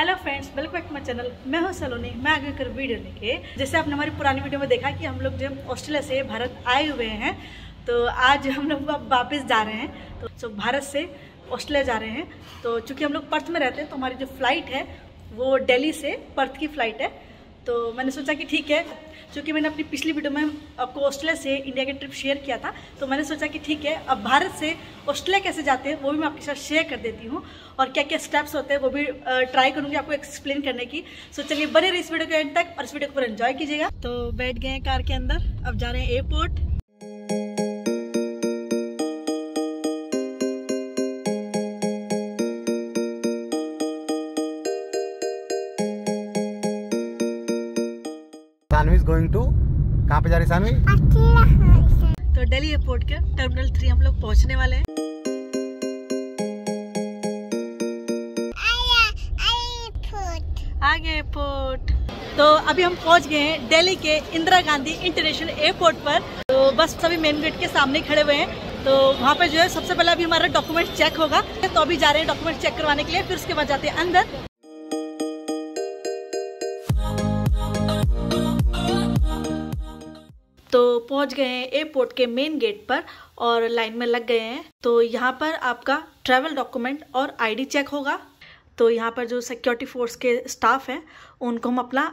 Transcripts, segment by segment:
Hello friends welcome back my channel मैं हूँ सलोनी मैं आगे कर वीडियो लेके। जैसे आपने हमारी पुरानी वीडियो में देखा कि हम लोग जो ऑस्ट्रेलिया से भारत आए हुए हैं तो आज हम लोग वापस जा रहे हैं। तो, सो भारत से ऑस्ट्रेलिया जा रहे हैं। तो चूँकि हम लोग पर्थ में रहते हैं तो हमारी जो फ़्लाइट है वो डेली से पर्थ की फ़्लाइट है। तो मैंने सोचा कि ठीक है क्योंकि मैंने अपनी पिछली वीडियो में आपको ऑस्ट्रेलिया से इंडिया के ट्रिप शेयर किया था तो मैंने सोचा कि ठीक है, अब भारत से ऑस्ट्रेलिया कैसे जाते हैं, वो भी मैं आपके साथ शेयर कर देती हूँ और क्या क्या स्टेप्स होते हैं, वो भी ट्राई करूँगी आपको एक्सप्लेन करने की। सो चलिए बने रही इस वीडियो के एंड तक और इस वीडियो को पूरा एंजॉय कीजिएगा। तो बैठ गए कार के अंदर, अब जा रहे हैं एयरपोर्ट गोइंग टू कहाँ पे जा रही सानवी? तो दिल्ली एयरपोर्ट के टर्मिनल थ्री हम लोग पहुँचने वाले हैं। आगे एयरपोर्ट। तो अभी हम पहुँच गए हैं दिल्ली के इंदिरा गांधी इंटरनेशनल एयरपोर्ट पर। तो बस सभी मेन गेट के सामने खड़े हुए हैं। तो वहाँ पे जो है, सबसे पहले अभी हमारा डॉक्यूमेंट चेक होगा। तो अभी जा रहे हैं डॉक्यूमेंट चेक करवाने के लिए, फिर उसके बाद जाते हैं अंदर। तो पहुँच गए हैं एयरपोर्ट के मेन गेट पर और लाइन में लग गए हैं। तो यहाँ पर आपका ट्रैवल डॉक्यूमेंट और आईडी चेक होगा। तो यहाँ पर जो सिक्योरिटी फोर्स के स्टाफ हैं, उनको हम अपना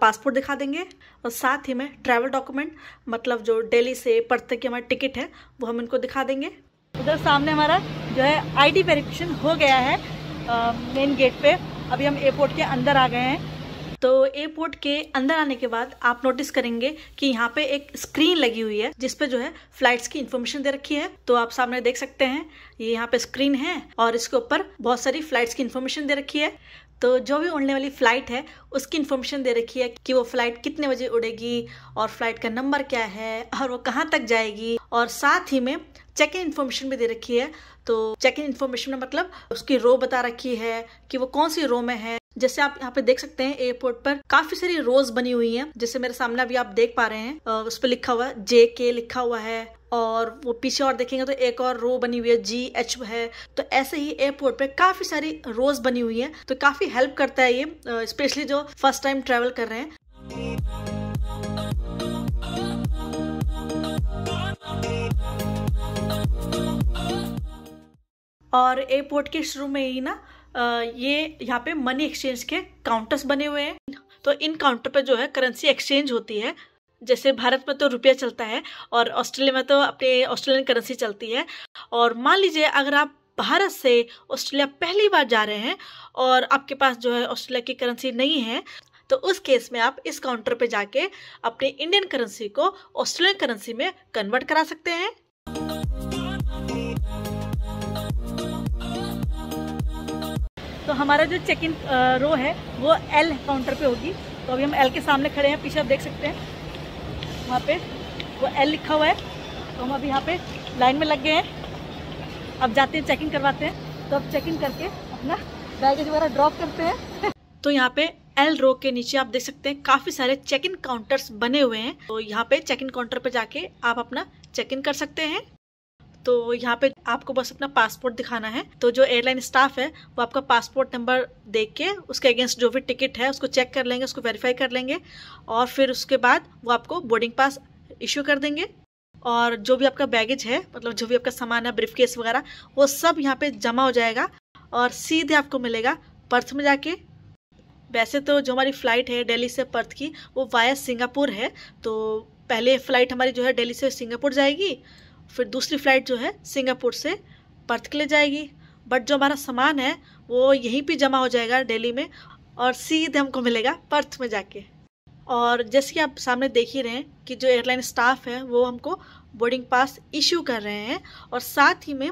पासपोर्ट दिखा देंगे। और साथ ही में ट्रैवल डॉक्यूमेंट मतलब जो दिल्ली से तक की हमारी टिकट है, वो हम इनको दिखा देंगे। उधर सामने हमारा जो है आईडी वेरिफिकेशन हो गया है मेन गेट पे। अभी हम एयरपोर्ट के अंदर आ गए हैं। तो एयरपोर्ट के अंदर आने के बाद आप नोटिस करेंगे कि यहाँ पे एक स्क्रीन लगी हुई है जिसपे जो है फ्लाइट्स की इन्फॉर्मेशन दे रखी है। तो आप सामने देख सकते हैं, ये यहाँ पे स्क्रीन है और इसके ऊपर बहुत सारी फ्लाइट्स की इन्फॉर्मेशन दे रखी है। तो जो भी उड़ने वाली फ़्लाइट है, उसकी इन्फॉर्मेशन दे रखी है कि वो फ़्लाइट कितने बजे उड़ेगी और फ़्लाइट का नंबर क्या है और वो कहाँ तक जाएगी। और साथ ही में चेक इन इन्फॉर्मेशन भी दे रखी है। तो चेक इन इन्फॉर्मेशन में मतलब उसकी रो बता रखी है कि वो कौन सी रो में है। जैसे आप यहाँ पे देख सकते हैं एयरपोर्ट पर काफ़ी सारी रोज बनी हुई हैं। जैसे मेरे सामने अभी आप देख पा रहे हैं उस पर लिखा हुआ है जे के लिखा हुआ है और वो पीछे और देखेंगे तो एक और रो बनी हुई है जी एच है। तो ऐसे ही एयरपोर्ट पे काफ़ी सारी रोज बनी हुई है। तो काफ़ी हेल्प करता है ये स्पेशली जो फ़र्स्ट टाइम ट्रेवल कर रहे हैं। और एयरपोर्ट के शुरू में ही ना ये यहाँ पे मनी एक्सचेंज के काउंटर्स बने हुए हैं। तो इन काउंटर पे जो है करेंसी एक्सचेंज होती है। जैसे भारत में तो रुपया चलता है और ऑस्ट्रेलिया में तो अपने ऑस्ट्रेलियन करेंसी चलती है। और मान लीजिए अगर आप भारत से ऑस्ट्रेलिया पहली बार जा रहे हैं और आपके पास जो है ऑस्ट्रेलिया की करेंसी नहीं है तो उस केस में आप इस काउंटर पे जाके अपने इंडियन करेंसी को ऑस्ट्रेलियन करेंसी में कन्वर्ट करा सकते हैं। तो हमारा जो चेक इन रो है, वो एल काउंटर पे होगी। तो अभी हम एल के सामने खड़े हैं, पीछे आप देख सकते हैं। वहाँ पे वो एल लिखा हुआ है। तो हम अभी यहाँ पे लाइन में लग गए हैं। अब जाते हैं चेकिंग करवाते हैं। तो अब चेक इन करके अपना बैगेज वगैरह ड्रॉप करते हैं। तो यहाँ पे एल रो के नीचे आप देख सकते हैं, काफ़ी सारे चेक इन काउंटर्स बने हुए हैं। तो यहाँ पे चेक इन काउंटर पे जाके आप अपना चेक इन कर सकते हैं। तो यहाँ पे आपको बस अपना पासपोर्ट दिखाना है। तो जो एयरलाइन स्टाफ है, वो आपका पासपोर्ट नंबर देख के उसके अगेंस्ट जो भी टिकट है, उसको चेक कर लेंगे, उसको वेरीफाई कर लेंगे और फिर उसके बाद वो आपको बोर्डिंग पास इश्यू कर देंगे। और जो भी आपका बैगेज है मतलब जो भी आपका सामान है ब्रीफ केस वगैरह, वो सब यहाँ पे जमा हो जाएगा और सीधे आपको मिलेगा पर्थ में जाके। वैसे तो जो हमारी फ़्लाइट है दिल्ली से पर्थ की, वो वाया सिंगापुर है। तो पहले फ़्लाइट हमारी जो है दिल्ली से सिंगापुर जाएगी फिर दूसरी फ़्लाइट जो है सिंगापुर से पर्थ के लिए जाएगी। बट जो हमारा सामान है, वो यहीं पे जमा हो जाएगा दिल्ली में और सीधे हमको मिलेगा पर्थ में जाके। और जैसे कि आप सामने देख ही रहे हैं कि जो एयरलाइन स्टाफ है, वो हमको बोर्डिंग पास इशू कर रहे हैं और साथ ही में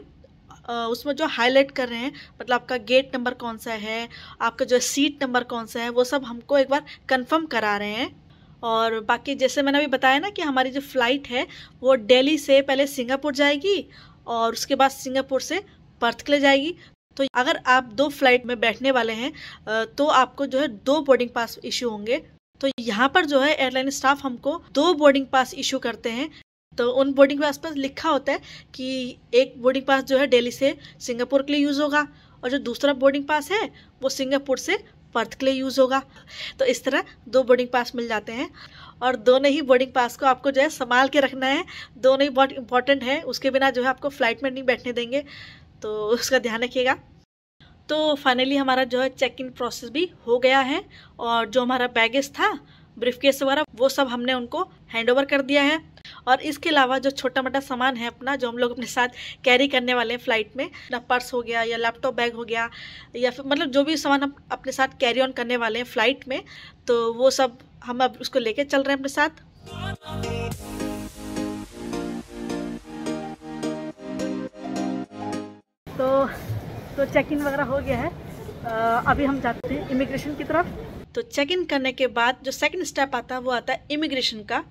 उसमें जो हाईलाइट कर रहे हैं मतलब आपका गेट नंबर कौन सा है, आपका जो सीट नंबर कौन सा है, वो सब हमको एक बार कंफर्म करा रहे हैं। और बाकी जैसे मैंने अभी बताया ना कि हमारी जो फ़्लाइट है, वो दिल्ली से पहले सिंगापुर जाएगी और उसके बाद सिंगापुर से पर्थ के लिए जाएगी। तो अगर आप दो फ़्लाइट में बैठने वाले हैं तो आपको जो है दो बोर्डिंग पास इशू होंगे। तो यहाँ पर जो है एयरलाइन स्टाफ हमको दो बोर्डिंग पास इशू करते हैं। तो उन बोर्डिंग पास पर लिखा होता है कि एक बोर्डिंग पास जो है दिल्ली से सिंगापुर के लिए यूज़ होगा और जो दूसरा बोर्डिंग पास है, वो सिंगापुर से पर्थ के लिए यूज़ होगा। तो इस तरह दो बोर्डिंग पास मिल जाते हैं। और दोनों ही बोर्डिंग पास को आपको जो है संभाल के रखना है। दोनों ही बहुत इंपॉर्टेंट है। उसके बिना जो है आपको फ़्लाइट में नहीं बैठने देंगे। तो उसका ध्यान रखिएगा। तो फाइनली हमारा जो है चेक इन प्रोसेस भी हो गया है। और जो हमारा बैगेज था ब्रीफ केस वगैरह, वो सब हमने उनको हैंड ओवर कर दिया है। और इसके अलावा जो छोटा मोटा सामान है अपना जो हम लोग अपने साथ कैरी करने वाले हैं फ़्लाइट में ना पर्स हो गया या लैपटॉप बैग हो गया या फिर मतलब जो भी सामान हम अपने साथ कैरी ऑन करने वाले हैं फ़्लाइट में तो वो सब हम अब उसको लेके चल रहे हैं अपने साथ। तो तो चेक इन वगैरह हो गया है। आ, अभी हम जाते हैं इमिग्रेशन की तरफ़। तो चेक इन करने के बाद जो सेकंड स्टेप आता है वो आता है इमिग्रेशन का।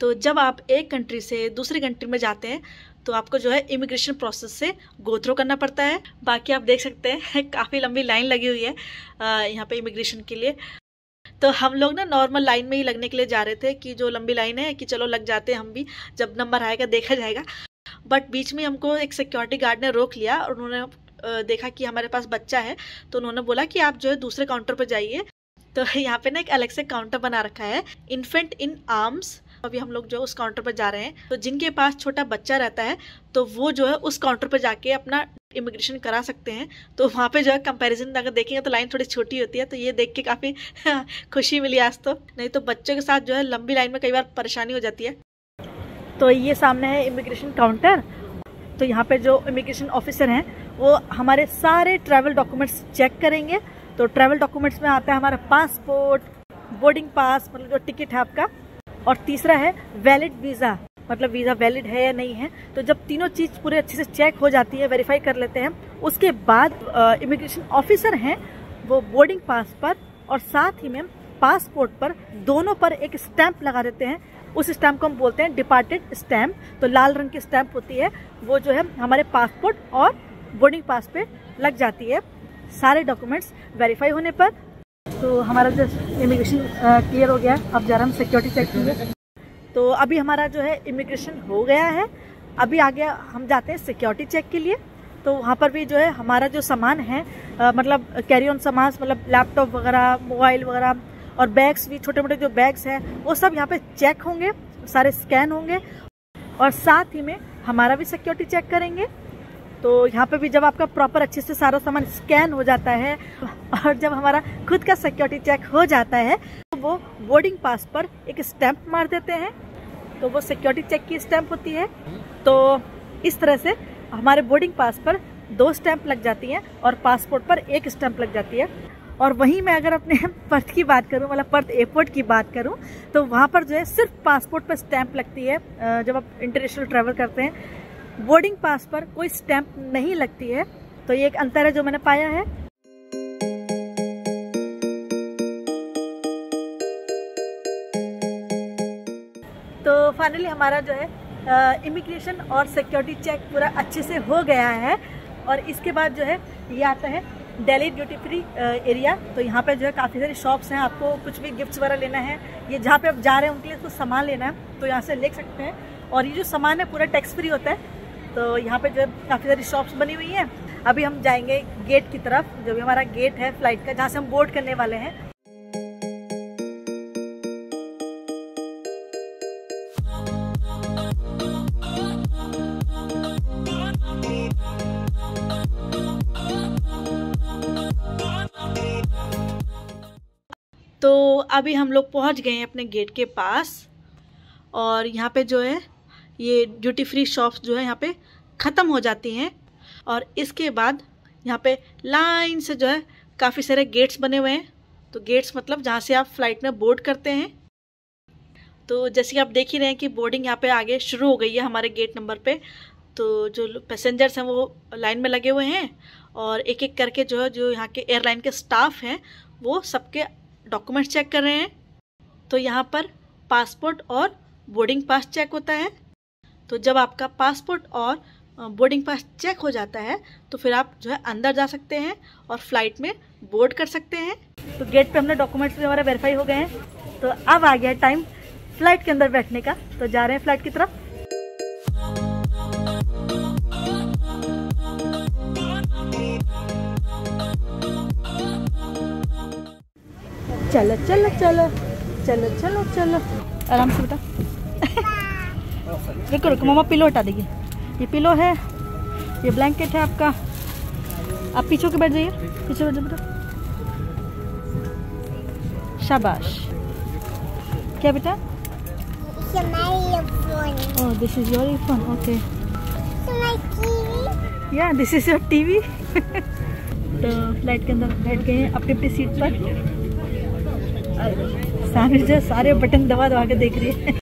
तो जब आप एक कंट्री से दूसरी कंट्री में जाते हैं तो आपको जो है इमिग्रेशन प्रोसेस से गो थ्रू करना पड़ता है। बाकी आप देख सकते हैं, काफ़ी लंबी लाइन लगी हुई है यहाँ पे इमिग्रेशन के लिए। तो हम लोग ना नॉर्मल लाइन में ही लगने के लिए जा रहे थे कि जो लंबी लाइन है कि चलो लग जाते हैं हम भी, जब नंबर आएगा देखा जाएगा। बट बीच में हमको एक सिक्योरिटी गार्ड ने रोक लिया और उन्होंने देखा कि हमारे पास बच्चा है तो उन्होंने बोला कि आप जो है दूसरे काउंटर पर जाइए। तो यहाँ पे ना एक अलग से काउंटर बना रखा है इन्फेंट इन आर्म्स अभी हम लोग जो है उस काउंटर पर जा रहे हैं। तो जिनके पास छोटा बच्चा रहता है तो वो जो है उस काउंटर पर जाके अपना इमिग्रेशन करा सकते हैं। तो वहाँ पे जो है कंपैरिजन अगर देखेंगे तो लाइन थोड़ी छोटी होती है तो ये देख के काफ़ी खुशी मिली आज तो। नहीं तो बच्चों के साथ जो है लंबी लाइन में कई बार परेशानी हो जाती है। तो ये सामने है इमिग्रेशन काउंटर तो यहाँ पे जो इमिग्रेशन ऑफिसर हैं, वो हमारे सारे ट्रैवल डॉक्यूमेंट्स चेक करेंगे। तो ट्रैवल डॉक्यूमेंट्स में आता है हमारा पासपोर्ट बोर्डिंग पास मतलब जो टिकट है आपका। और तीसरा है वैलिड वीज़ा मतलब वीज़ा वैलिड है या नहीं है? तो जब तीनों चीज़ पूरे अच्छे से चेक हो जाती है वेरीफाई कर लेते हैं, उसके बाद इमिग्रेशन ऑफिसर हैं, वो बोर्डिंग पास पर और साथ ही में पासपोर्ट पर दोनों पर एक स्टैंप लगा देते हैं। उस स्टैंप को हम बोलते हैं डिपार्टेड स्टैंप तो लाल रंग की स्टैंप होती है, वो जो है हमारे पासपोर्ट और बोर्डिंग पास पे लग जाती है। सारे डॉक्यूमेंट्स वेरीफाई होने पर तो हमारा जो इमिग्रेशन क्लियर हो गया है। अब जा रहा हम सिक्योरिटी चेक करेंगे तो अभी हमारा जो है इमिग्रेशन हो गया है। अभी आगे हम जाते हैं सिक्योरिटी चेक के लिए। तो वहाँ पर भी जो है हमारा जो सामान है आ, मतलब कैरी ऑन सामान मतलब लैपटॉप वगैरह मोबाइल वगैरह और बैग्स भी छोटे मोटे जो बैग्स हैं वो सब यहाँ पे चेक होंगे सारे स्कैन होंगे और साथ ही में हमारा भी सिक्योरिटी चेक करेंगे। तो यहाँ पे भी जब आपका प्रॉपर अच्छे से सारा सामान स्कैन हो जाता है, और जब हमारा खुद का सिक्योरिटी चेक हो जाता है तो वो बोर्डिंग पास पर एक स्टैंप मार देते हैं। तो वो सिक्योरिटी चेक की स्टैंप होती है। तो इस तरह से हमारे बोर्डिंग पास पर दो स्टैंप लग जाती हैं और पासपोर्ट पर एक स्टैंप लग जाती है। और वहीं मैं अगर अपने पर्थ की बात करूँ मतलब पर्थ एयरपोर्ट की बात करूँ तो वहाँ पर जो है सिर्फ़ पासपोर्ट पर स्टैंप लगती है जब आप इंटरनेशनल ट्रैवल करते हैं। बोर्डिंग पास पर कोई स्टैंप नहीं लगती है। तो ये एक अंतर है जो मैंने पाया है। तो फाइनली हमारा जो है इमिग्रेशन और सिक्योरिटी चेक पूरा अच्छे से हो गया है। और इसके बाद जो है, ये आता है दिल्ली ड्यूटी फ्री एरिया तो यहाँ पे जो है काफ़ी सारी शॉप्स हैं, आपको कुछ भी गिफ्ट्स वगैरह लेना है। ये जहाँ पे आप जा रहे हैं, उनके लिए कुछ सामान लेना है। तो यहाँ से ले सकते हैं। और ये जो सामान है, पूरा टैक्स फ्री होता है। तो यहाँ पे जो है काफ़ी सारी शॉप्स बनी हुई हैं। अभी हम जाएँगे गेट की तरफ़, जो भी हमारा गेट है फ़्लाइट का, जहाँ से हम बोर्ड करने वाले हैं। तो अभी हम लोग पहुँच गए हैं अपने गेट के पास, और यहाँ पे जो है ये ड्यूटी फ्री शॉप्स जो है यहाँ पे ख़त्म हो जाती हैं। और इसके बाद यहाँ पे लाइन से जो है काफ़ी सारे गेट्स बने हुए हैं। तो गेट्स मतलब जहाँ से आप फ़्लाइट में बोर्ड करते हैं। तो जैसे आप देख ही रहे हैं कि बोर्डिंग यहाँ पे आगे शुरू हो गई है हमारे गेट नंबर पे। तो जो पैसेंजर्स हैं वो लाइन में लगे हुए हैं। और एक एक करके जो है, जो यहाँ के एयरलाइन के स्टाफ हैं, वो सबके डॉक्यूमेंट्स चेक कर रहे हैं। तो यहाँ पर पासपोर्ट और बोर्डिंग पास चेक होता है। तो जब आपका पासपोर्ट और बोर्डिंग पास चेक हो जाता है तो फिर आप जो है अंदर जा सकते हैं और फ़्लाइट में बोर्ड कर सकते हैं। तो गेट पे हमने डॉक्यूमेंट्स भी हमारा वेरीफाई हो गए हैं। तो अब आ गया टाइम फ़्लाइट के अंदर बैठने का। तो जा रहे हैं फ़्लाइट की तरफ़। चलो चलो चलो। चलो चलो चलो। आराम से बेटा रुको रुको मामा पिलो हटा देगी। ये पिलो है ये ब्लैंकेट है आपका। आप पीछे के बैठ जाइए पीछे बैठ जाइए बेटा। शाबाश। क्या बेटा? This is your earphone okay my TV. या दिस इज़ योर टीवी तो फ़्लाइट के अंदर बैठ गए हैं अपनी अपनी सीट पर। सामने जो सारे बटन दबा दबा के देख रही है।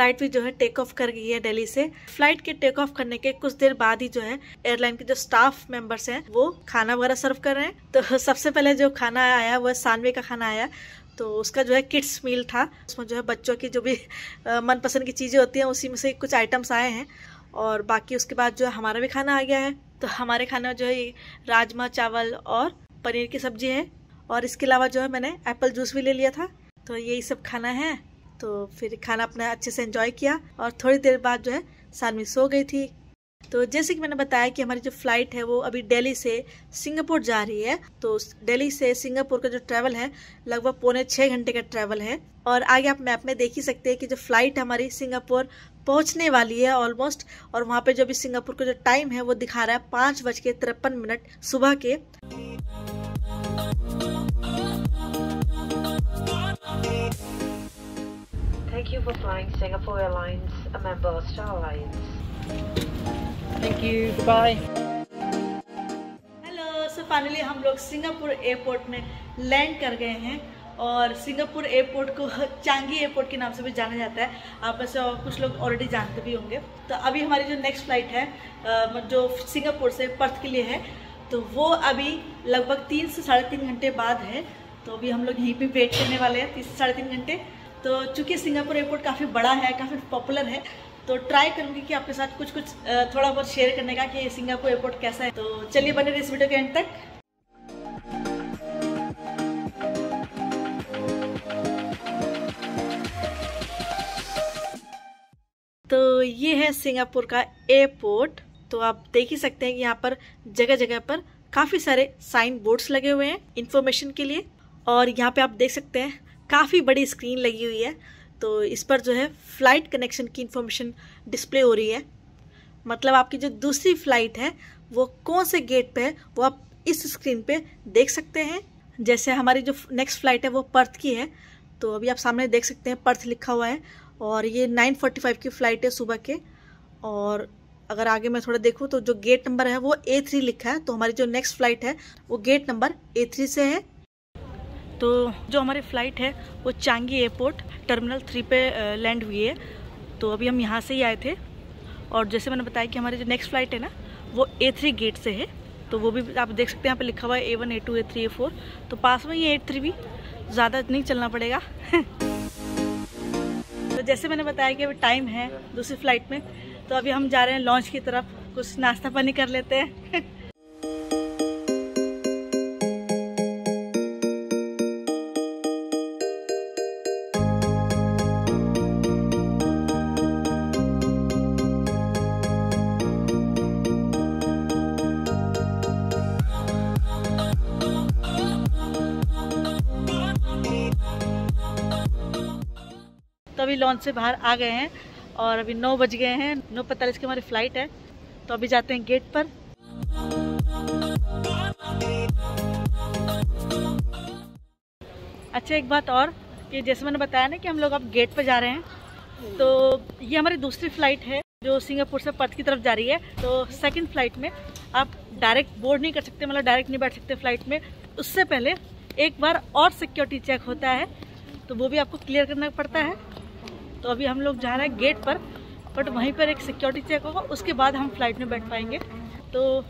फ़्लाइट भी जो है टेक ऑफ़ कर गई है दिल्ली से। फ़्लाइट के टेक ऑफ़ करने के कुछ देर बाद ही जो है एयरलाइन के जो स्टाफ मेंबर्स हैं, वो खाना वगैरह सर्व कर रहे हैं। तो सबसे पहले जो खाना आया, वो सानवे का खाना आया। तो उसका जो है किड्स मील था। उसमें जो है बच्चों की जो भी मनपसंद की चीज़ें होती हैं, उसी में से कुछ आइटम्स आए हैं। और बाकी उसके बाद जो है हमारा भी खाना आ गया है। तो हमारे खाने में जो है राजमा, चावल और पनीर की सब्ज़ी है। और इसके अलावा जो है मैंने एप्पल जूस भी ले लिया था। तो यही सब खाना है। तो फिर खाना अपना अच्छे से एंजॉय किया और थोड़ी देर बाद जो है सानवी सो गई थी। तो जैसे कि मैंने बताया कि हमारी जो फ़्लाइट है वो अभी दिल्ली से सिंगापुर जा रही है तो दिल्ली से सिंगापुर का जो ट्रैवल है, लगभग पौने छः घंटे का ट्रैवल है। और आगे आप मैप में देख ही सकते हैं कि जो फ़्लाइट हमारी सिंगापुर पहुँचने वाली है ऑलमोस्ट और वहाँ पे जो भी सिंगापुर का जो टाइम है वो दिखा रहा है पाँच बज के तिरपन मिनट सुबह के। Thank you for flying Singapore Airlines, a member of Star Alliance. Thank you bye hello so finally हम लोग सिंगापुर एयरपोर्ट में लैंड कर गए हैं और सिंगापुर एयरपोर्ट को चांगी एयरपोर्ट के नाम से भी जाना जाता है। आप में से कुछ लोग ऑलरेडी जानते भी होंगे। तो अभी हमारी जो नेक्स्ट फ़्लाइट है जो सिंगापुर से पर्थ के लिए है तो वो अभी लगभग तीन से साढ़े तीन घंटे बाद है। तो अभी हम लोग यहीं पे वेट करने वाले हैं तीन से साढ़े तीन घंटे। तो चूँकि सिंगापुर एयरपोर्ट काफ़ी बड़ा है, काफ़ी पॉपुलर है तो ट्राई करूँगी कि आपके साथ कुछ कुछ थोड़ा बहुत शेयर करने का कि सिंगापुर एयरपोर्ट कैसा है। तो चलिए बने रहिए इस वीडियो के एंड तक। तो ये है सिंगापुर का एयरपोर्ट। तो आप देख ही सकते हैं कि यहाँ पर जगह जगह पर काफ़ी सारे साइन बोर्ड्स लगे हुए हैं इंफॉर्मेशन के लिए। और यहाँ पे आप देख सकते हैं काफ़ी बड़ी स्क्रीन लगी हुई है तो इस पर जो है फ़्लाइट कनेक्शन की इंफॉर्मेशन डिस्प्ले हो रही है। मतलब आपकी जो दूसरी फ़्लाइट है, वो कौन से गेट पे है, वो आप इस स्क्रीन पे देख सकते हैं। जैसे हमारी जो नेक्स्ट फ़्लाइट है, वो पर्थ की है तो अभी आप सामने देख सकते हैं, पर्थ लिखा हुआ है, और ये 9:45 की फ़्लाइट है सुबह के, और अगर आगे मैं थोड़ा देखूँ तो जो गेट नंबर है, वो ए थ्री लिखा है तो हमारी जो नेक्स्ट फ़्लाइट है, वो गेट नंबर ए थ्री से है। तो जो हमारी फ़्लाइट है, वो चांगी एयरपोर्ट टर्मिनल थ्री पे लैंड हुई है। तो अभी हम यहाँ से ही आए थे। और जैसे मैंने बताया कि हमारी जो नेक्स्ट फ़्लाइट है ना, वो ए थ्री गेट से है। तो वो भी आप देख सकते हैं, यहाँ पे लिखा हुआ है A one A two A three A four तो पास में ही ए थ्री भी। ज़्यादा नहीं चलना पड़ेगा। तो जैसे मैंने बताया कि अभी टाइम है दूसरी फ़्लाइट में तो अभी हम जा रहे हैं लॉन्च की तरफ़। कुछ नाश्ता पानी कर लेते हैं। लॉन्च से बाहर आ गए हैं और अभी नौ बज गए हैं, नौ पैंतालीस की हमारी फ़्लाइट है। तो अभी जाते हैं गेट पर। अच्छा एक बात और, कि जैसे मैंने बताया ना कि हम लोग अब गेट पर जा रहे हैं तो ये हमारी दूसरी फ़्लाइट है, जो सिंगापुर से पर्थ की तरफ़ जा रही है। तो सेकंड फ़्लाइट में आप डायरेक्ट बोर्ड नहीं कर सकते मतलब डायरेक्ट नहीं बैठ सकते फ़्लाइट में। उससे पहले एक बार और सिक्योरिटी चेक होता है तो वो भी आपको क्लियर करना पड़ता है। तो अभी हम लोग जा रहे हैं गेट पर बट वहीं पर एक सिक्योरिटी चेक होगा, उसके बाद हम फ़्लाइट में बैठ पाएँगे। तो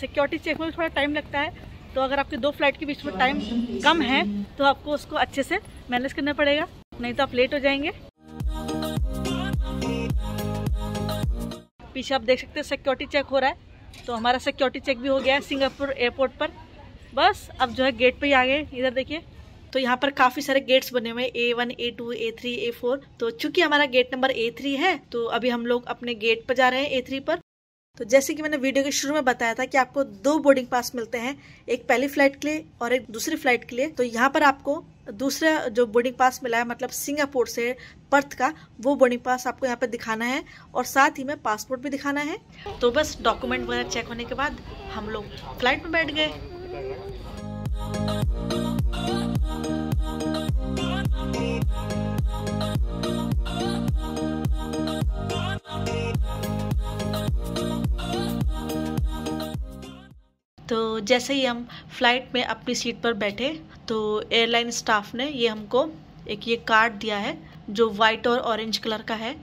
सिक्योरिटी चेक में थोड़ा टाइम लगता है तो अगर आपके दो फ़्लाइट के बीच में टाइम कम है तो आपको उसको अच्छे से मैनेज करना पड़ेगा, नहीं तो आप लेट हो जाएँगे। पीछे आप देख सकते हैं सिक्योरिटी चेक हो रहा है तो हमारा सिक्योरिटी चेक भी हो गया है सिंगापुर एयरपोर्ट पर। बस, अब जो है गेट पे ही आ गए इधर देखिए। तो यहाँ पर काफ़ी सारे गेट्स बने हुए A one A two A three A four तो चूँकि हमारा गेट नंबर ए थ्री है तो अभी हम लोग अपने गेट पर जा रहे हैं ए थ्री पर। तो जैसे कि मैंने वीडियो के शुरू में बताया था कि आपको दो बोर्डिंग पास मिलते हैं, एक पहली फ़्लाइट के लिए और एक दूसरी फ़्लाइट के लिए। तो यहाँ पर आपको दूसरा जो बोर्डिंग पास मिला है मतलब सिंगापुर से पर्थ का, वो बोर्डिंग पास आपको यहाँ पे दिखाना है और साथ ही में पासपोर्ट भी दिखाना है। तो बस डॉक्यूमेंट वगैरह चेक होने के बाद हम लोग फ़्लाइट में बैठ गए। तो जैसे ही हम फ़्लाइट में अपनी सीट पर बैठे तो एयरलाइन स्टाफ ने ये हमको एक ये कार्ड दिया है, जो वाइट और ऑरेंज कलर का है।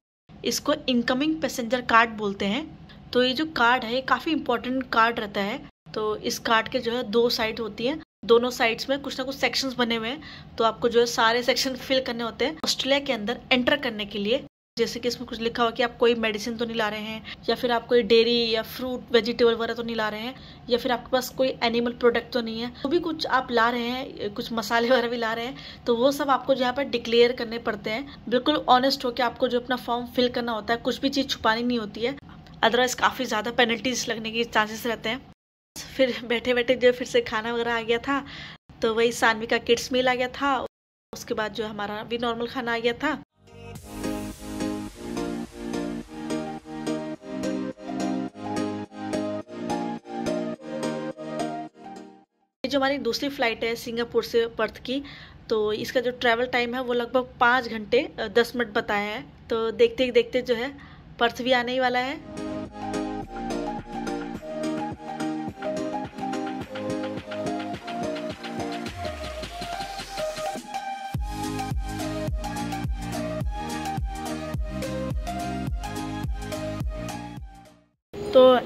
इसको इनकमिंग पैसेंजर कार्ड बोलते हैं। तो ये जो कार्ड है काफ़ी इंपॉर्टेंट कार्ड रहता है। तो इस कार्ड के जो है दो साइड होती हैं। दोनों साइड्स में कुछ ना कुछ सेक्शंस बने हुए हैं। तो आपको जो है सारे सेक्शन फिल करने होते हैं ऑस्ट्रेलिया के अंदर एंटर करने के लिए। जैसे कि इसमें कुछ लिखा हुआ कि आप कोई मेडिसिन तो नहीं ला रहे हैं, या फिर आप कोई डेयरी या फ्रूट वेजिटेबल वगैरह तो नहीं ला रहे हैं, या फिर आपके पास कोई एनिमल प्रोडक्ट तो नहीं है। तो भी कुछ आप ला रहे हैं कुछ मसाले वगैरह भी ला रहे हैं तो वो सब आपको यहाँ पर डिक्लेयर करने पड़ते हैं। बिल्कुल ऑनेस्ट होकर आपको जो अपना फॉर्म फिल करना होता है, कुछ भी चीज़ छुपानी नहीं होती है। अदरवाइज़ काफ़ी ज़्यादा पेनल्टीज लगने के चांसेस रहते हैं। फिर बैठे बैठे जो फिर से खाना वगैरह आ गया था तो वही सानवी का किड्स मील आ गया था, उसके बाद जो हमारा भी नॉर्मल खाना आ गया था। जो हमारी दूसरी फ़्लाइट है सिंगापुर से पर्थ की तो इसका जो ट्रैवल टाइम है वो लगभग पाँच घंटे, दस मिनट बताया है। तो देखते ही देखते जो है पर्थ भी आने ही वाला है।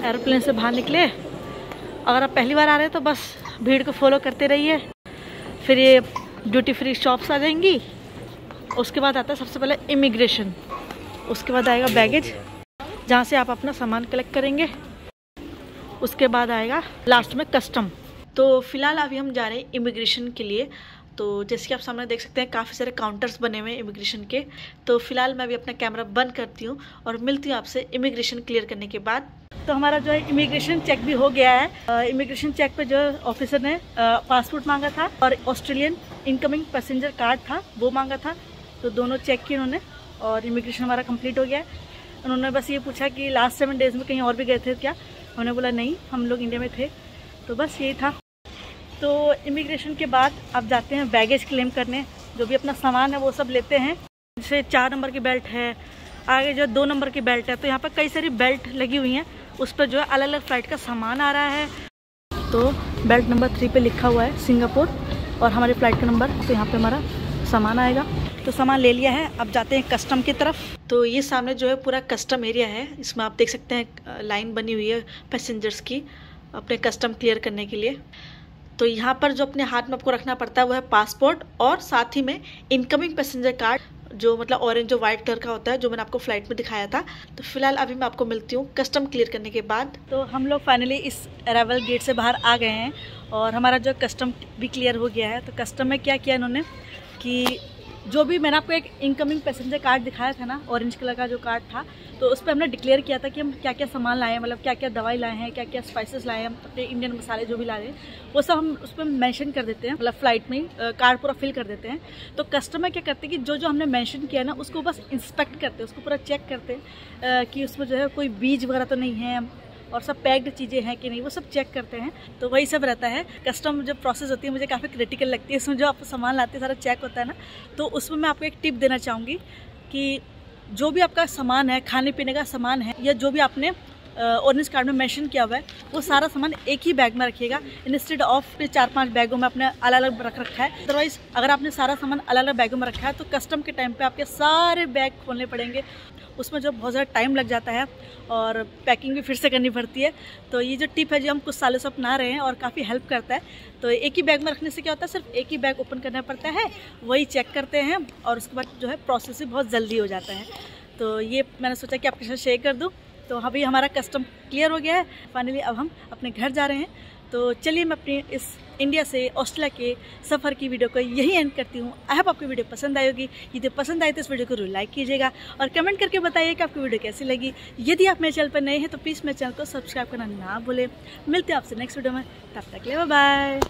एरोप्लेन से बाहर निकले। अगर आप पहली बार आ रहे हैं तो बस भीड़ को फॉलो करते रहिए। फिर ये ड्यूटी फ्री शॉप्स आ जाएँगी। उसके बाद आता है सबसे पहले इमिग्रेशन उसके बाद आएगा बैगेज जहाँ से आप अपना सामान कलेक्ट करेंगे। उसके बाद आएगा लास्ट में कस्टम तो फ़िलहाल अभी हम जा रहे हैं इमिग्रेशन के लिए। तो जैसे कि आप सामने देख सकते हैं, काफ़ी सारे काउंटर्स बने हुए हैं इमिग्रेशन के। तो फ़िलहाल मैं अभी अपना कैमरा बंद करती हूँ और मिलती हूँ आपसे इमिग्रेशन क्लियर करने के बाद। तो हमारा जो है इमिग्रेशन चेक भी हो गया है। इमिग्रेशन चेक पे जो ऑफिसर ने पासपोर्ट मांगा था और ऑस्ट्रेलियन इनकमिंग पैसेंजर कार्ड था, वो मांगा था। तो दोनों चेक किए उन्होंने और इमिग्रेशन हमारा कंप्लीट हो गया है। उन्होंने बस ये पूछा कि लास्ट सेवन डेज़ में कहीं और भी गए थे क्या? उन्होंने बोला, नहीं, हम लोग इंडिया में थे। तो बस यही था। तो इमिग्रेशन के बाद आप जाते हैं बैगेज क्लेम करने। जो भी अपना सामान है वो सब लेते हैं। जैसे चार नंबर की बेल्ट है, आगे जो दो नंबर की बेल्ट है तो यहाँ पर कई सारी बेल्ट लगी हुई हैं। उस पर जो है अलग अलग फ़्लाइट का सामान आ रहा है। तो बेल्ट नंबर थ्री पे लिखा हुआ है सिंगापुर और हमारी फ़्लाइट का नंबर तो यहाँ पे हमारा सामान आएगा। तो सामान ले लिया है, अब जाते हैं कस्टम की तरफ़। तो ये सामने जो है पूरा कस्टम एरिया है। इसमें आप देख सकते हैं लाइन बनी हुई है पैसेंजर्स की, अपने कस्टम क्लियर करने के लिए। तो यहाँ पर जो अपने हाथ में आपको रखना पड़ता है वो है पासपोर्ट और साथ ही में इनकमिंग पैसेंजर कार्ड जो मतलब ऑरेंज जो व्हाइट कलर का होता है, जो मैंने आपको फ़्लाइट में दिखाया था। तो फ़िलहाल अभी मैं आपको मिलती हूँ कस्टम क्लियर करने के बाद। तो हम लोग फाइनली इस अरावल गेट से बाहर आ गए हैं और हमारा जो कस्टम भी क्लियर हो गया है। तो कस्टम में क्या किया इन्होंने कि जो भी मैंने आपको एक इनकमिंग पैसेंजर कार्ड दिखाया था ना ऑरेंज कलर का जो कार्ड था तो उस पर हमने डिक्लेयर किया था कि हम क्या क्या सामान लाए हैं मतलब क्या क्या दवाई लाए हैं क्या क्या स्पाइसेस लाए हैं अपने इंडियन मसाले जो भी ला रहे हैं, वो सब हम उस पर मैंशन कर देते हैं मतलब फ़्लाइट में कार्ड पूरा फिल कर देते हैं। तो कस्टमर क्या करते हैं कि जो जो हमने मैंशन किया ना, उसको बस इंस्पेक्ट करते हैं, उसको पूरा चेक करते हैं कि उसमें जो है कोई बीज वगैरह तो नहीं है और सब पैक्ड चीज़ें हैं कि नहीं, वो सब चेक करते हैं। तो वही सब रहता है। कस्टम जब प्रोसेस होती है, मुझे काफ़ी क्रिटिकल लगती है। इसमें जो आप सामान लाते हैं, सारा चेक होता है ना। तो उसमें मैं आपको एक टिप देना चाहूँगी कि जो भी आपका सामान है खाने पीने का सामान है, या जो भी आपने ऑरेंज कार्ड में मेंशन किया हुआ है, वो सारा सामान एक ही बैग में रखिएगा। इंस्टेड ऑफ़ चार पाँच बैगों में आपने अलग अलग रख रखा है। अदरवाइज़ अगर आपने सारा सामान अलग अलग बैगों में रखा है तो कस्टम के टाइम पे आपके सारे बैग खोलने पड़ेंगे। उसमें जो बहुत ज़्यादा टाइम लग जाता है और पैकिंग भी फिर से करनी पड़ती है। तो ये जो टिप है जो, हम कुछ सालों से अपना रहे हैं और काफ़ी हेल्प करता है। तो एक ही बैग में रखने से क्या होता है, सिर्फ़ एक ही बैग ओपन करना पड़ता है, वही चेक करते हैं और उसके बाद जो है प्रोसेस भी बहुत जल्दी हो जाता है। तो ये मैंने सोचा कि आपके साथ शेयर कर दूँ। तो अभी हमारा कस्टम क्लियर हो गया है। फाइनली अब हम अपने घर जा रहे हैं। तो चलिए मैं अपनी इस इंडिया से ऑस्ट्रेलिया के सफ़र की वीडियो को यही एंड करती हूँ। आई होप आपको वीडियो पसंद आई होगी। यदि पसंद आए तो इस वीडियो को लाइक कीजिएगा और कमेंट करके बताइए कि आपकी वीडियो कैसी लगी। यदि आप मेरे चैनल पर नए हैं तो प्लीज़ मेरे चैनल को सब्सक्राइब करना ना भूलें। मिलते हैं आपसे नेक्स्ट वीडियो में। तब तक ले बाय